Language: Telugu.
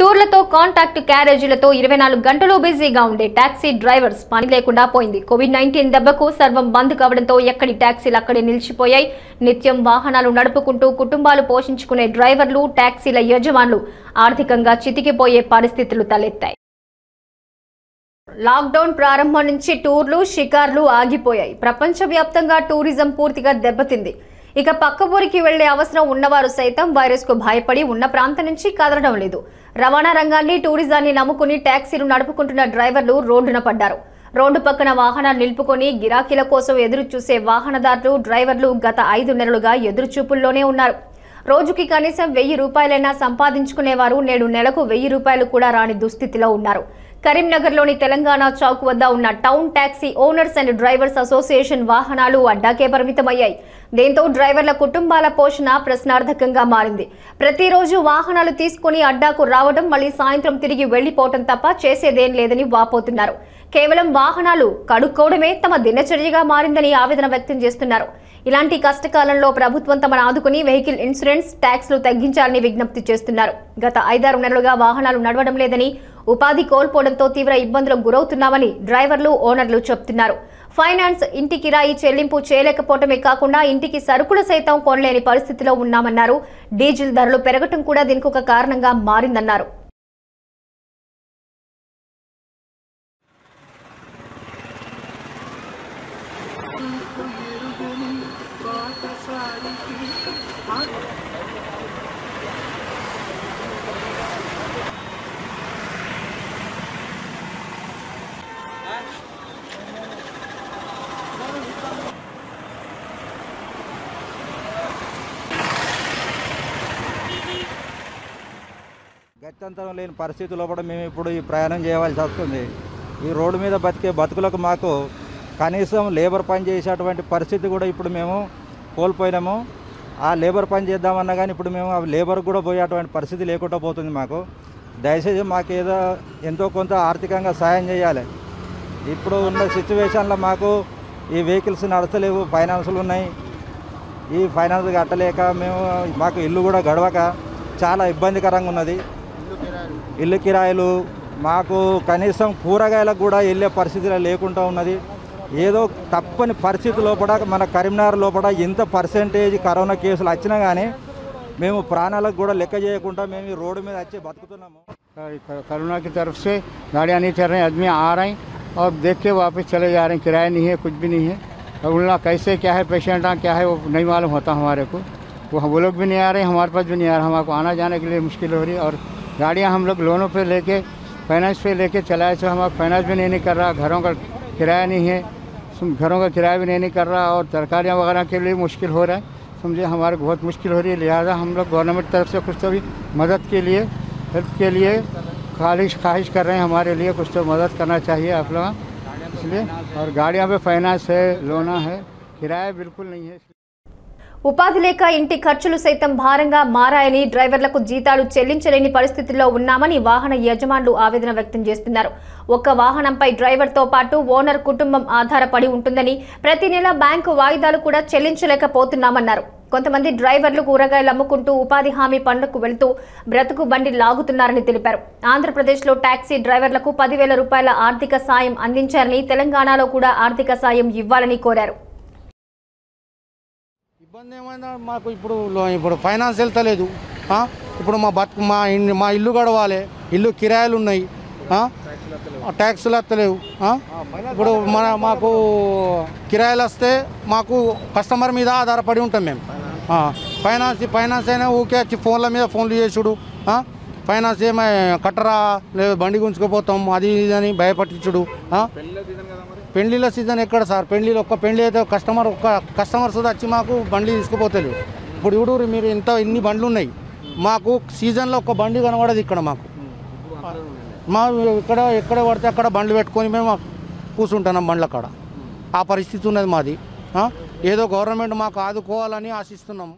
టూర్లతో కాంటాక్ట్ క్యారేజీలతో ఇరవై నాలుగు గంటలు బిజీగా ఉండే టాక్సీ డ్రైవర్స్ పని లేకుండా పోయింది. కోవిడ్ నైన్టీన్ దెబ్బకు సర్వం బంద్ కావడంతో ఎక్కడి టాక్సీలు అక్కడే నిలిచిపోయాయి. నిత్యం వాహనాలు నడుపుకుంటూ కుటుంబాలు పోషించుకునే డ్రైవర్లు టాక్సీల యజమానులు ఆర్థికంగా చితికిపోయే పరిస్థితులు తలెత్తాయి. లాక్డౌన్ ప్రారంభం నుంచి టూర్లు షికార్లు ఆగిపోయాయి. ప్రపంచవ్యాప్తంగా టూరిజం పూర్తిగా దెబ్బతింది. ఇక పక్క ఊరికి వెళ్ళే అవసరం ఉన్నవారు సైతం వైరస్కు భయపడి ఉన్న ప్రాంతం నుంచి కదలడం లేదు. రవాణా రంగాన్ని టూరిజాన్ని నమ్ముకుని ట్యాక్సీలు నడుపుకుంటున్న డ్రైవర్లు రోడ్డున పడ్డారు. రోడ్డు పక్కన వాహనాలు నిలుపుకొని గిరాకీల కోసం ఎదురు చూసే వాహనదారులు డ్రైవర్లు గత ఐదు నెలలుగా ఎదురుచూపుల్లోనే ఉన్నారు. రోజుకి కనీసం వెయ్యి రూపాయలైనా సంపాదించుకునేవారు నేడు నెలకు వెయ్యి రూపాయలు కూడా రాని దుస్థితిలో ఉన్నారు. కరీంనగర్లోని తెలంగాణ చౌక్ వద్ద ఉన్న town taxi owners and drivers association వాహనాలు అడ్డాకే పరిమితమయ్యాయి దీంతో డ్రైవర్ల కుటుంబాల పోషణ ప్రశ్నార్థకంగా మారింది. ప్రతిరోజు వాహనాలు తీసుకుని అడ్డాకు రావడం మళ్ళీ సాయంత్రం తిరిగి వెళ్ళిపోవటం తప్ప చేసేదేం లేదని వాపోతున్నారు. కేవలం వాహనాలు కడుక్కోవడమే తమ దినచర్యగా మారిందని ఆవేదన వ్యక్తం చేస్తున్నారు. ఇలాంటి కష్టకాలంలో ప్రభుత్వం తమను ఆదుకుని వెహికల్ ఇన్సూరెన్స్ ట్యాక్స్లు తగ్గించాలని విజ్ఞప్తి చేస్తున్నారు. గత ఐదారు నెలలుగా వాహనాలు నడవడం లేదని ఉపాధి కోల్పోవడంతో తీవ్ర ఇబ్బందులకు గురవుతున్నామని డ్రైవర్లు ఓనర్లు చెప్తున్నారు. ఫైనాన్స్ ఇంటి కిరాయి చెల్లింపు చేయలేకపోవటమే కాకుండా ఇంటికి సరుకులు సైతం కొనలేని పరిస్థితిలో ఉన్నామన్నారు. డీజిల్ ధరలు పెరగటం కూడా దీనికి ఒక కారణంగా మారిందన్నారు. గత్యంతరం లేని పరిస్థితుల్లో కూడా మేము ఇప్పుడు ఈ ప్రయాణం చేయవలసి వస్తుంది. ఈ రోడ్డు మీద బతికే బతుకులకు మాకు కనీసం లేబర్ పని చేసేటువంటి పరిస్థితి కూడా ఇప్పుడు మేము కోల్పోయినాము. ఆ లేబర్ పని చేద్దామన్నా కానీ ఇప్పుడు మేము ఆ లేబర్ కూడా పోయేటువంటి పరిస్థితి లేకుండా పోతుంది మాకు. దయచేసి మాకు ఏదో ఎంతో కొంత ఆర్థికంగా సాయం చేయాలి. ఇప్పుడు ఉన్న సిచ్యువేషన్లో మాకు ఈ వెహికల్స్ నడచలేవు ఫైనాన్సులు ఉన్నాయి. ఈ ఫైనాన్స్ కట్టలేక మేము మాకు ఇల్లు కూడా గడవక చాలా ఇబ్బందికరంగా ఉన్నది. ఇల్లు కిరాయిలు మాకు కనీసం కూరగాయలకు కూడా వెళ్ళే పరిస్థితిలో లేకుండా ఉన్నది. ఏదో తప్పని పరిస్థితి లోపల మన కరీంనగర్ లోపల ఎంత పర్సెంటేజ్ కరోనా కేసులు వచ్చినా కానీ మేము ప్రాణాలకు కూడా లెక్క చేయకుండా మేము ఈ రోడ్డు మీద వచ్చి బతుకుతున్నాము करोना की तरफ से गाड़ियाँ नहीं चल रही आदमी आ रहे हैं और देख के वापस चले जा रहे हैं किराया नहीं है कुछ भी नहीं है और उनका कैसे क्या है पेशेंट क्या है वो नहीं मालूम होता हमारे को वो वो लोग भी नहीं आ रहे हमारे पास भी नहीं आ रहा हमारे को आना जाने के लिए मुश्किल हो रही है और गाड़ियाँ हम लोग लोनों पे लेके फाइनेंस पे लेके चलाए तो हमारा फाइनेंस भी नहीं, नहीं कर रहा घरों का किराया नहीं है सुन- घरों का किराया भी नहीं, नहीं कर रहा और तरकारियाँ वगैरह के लिए मुश्किल हो रहा है। समझे हमारे बहुत मुश्किल हो रही है। लिहाजा हम लोग गवर्नमेंट तरफ़ से कुछ तो भी मदद के लिए हेल्प के लिए खालिश ख्वाहिश कर रहे हैं हमारे लिए। कुछ तो मदद करना चाहिए आप लोग इसलिए और गाड़ियाँ पे फाइनेंस है लोना है किराया बिल्कुल नहीं है। ఉపాధి లేక ఇంటి ఖర్చులు సైతం భారంగా మారాయని డ్రైవర్లకు జీతాలు చెల్లించలేని పరిస్థితుల్లో ఉన్నామని వాహన యజమానులు ఆవేదన వ్యక్తం చేస్తున్నారు. ఒక్క వాహనంపై డ్రైవర్తో పాటు ఓనర్ కుటుంబం ఆధారపడి ఉంటుందని ప్రతి నెల బ్యాంకు వాయిదాలు కూడా చెల్లించలేకపోతున్నామన్నారు. కొంతమంది డ్రైవర్లు కూరగాయలు అమ్ముకుంటూ ఉపాధి హామీ పనులకు వెళుతూ బ్రతుకు బండి లాగుతున్నారని తెలిపారు. ఆంధ్రప్రదేశ్లో టాక్సీ డ్రైవర్లకు పదివేల రూపాయల ఆర్థిక సాయం అందించారని తెలంగాణలో కూడా ఆర్థిక సాయం ఇవ్వాలని కోరారు. ఇబ్బంది ఏమైనా మాకు ఇప్పుడు ఇప్పుడు ఫైనాన్స్ వెళ్తలేదు ఇప్పుడు మా బతుకు మా ఇన్- మా ఇల్లు గడవాలి. ఇల్లు కిరాయిలు ఉన్నాయి. ట్యాక్సులు వస్తలేవు. ఇప్పుడు మన మాకు కిరాయిలు వస్తే మాకు కస్టమర్ మీద ఆధారపడి ఉంటాం మేము. ఫైనాన్స్ ఫైనాన్స్ అయినా ఊకే వచ్చి ఫోన్ల మీద ఫోన్లు చేసుడు. ఫైనాన్స్ ఏమై కట్టరా? లేదు బండి గుంజుకుపోతాం. అది ఇది అని భయపట్టించుడు. ఆ? సీజన్ ఎక్కడ సార్? పెళ్ళిలో ఒక్క పెళ్ళి అయితే కస్టమర్ ఒక్క కస్టమర్స్ వచ్చి మాకు బండ్లు తీసుకుపోతలేదు ఇప్పుడు ఇవిడూరు మీరు ఇంత ఇన్ని బండ్లు ఉన్నాయి మాకు సీజన్లో ఒక బండి కనబడదు ఇక్కడ మాకు. మా ఇక్కడ ఎక్కడ పడితే అక్కడ బండ్లు పెట్టుకొని మేము కూర్చుంటున్నాం బండ్ల కాడ. ఆ పరిస్థితి ఉన్నది మాది. ఏదో గవర్నమెంట్ మాకు ఆదుకోవాలని ఆశిస్తున్నాము.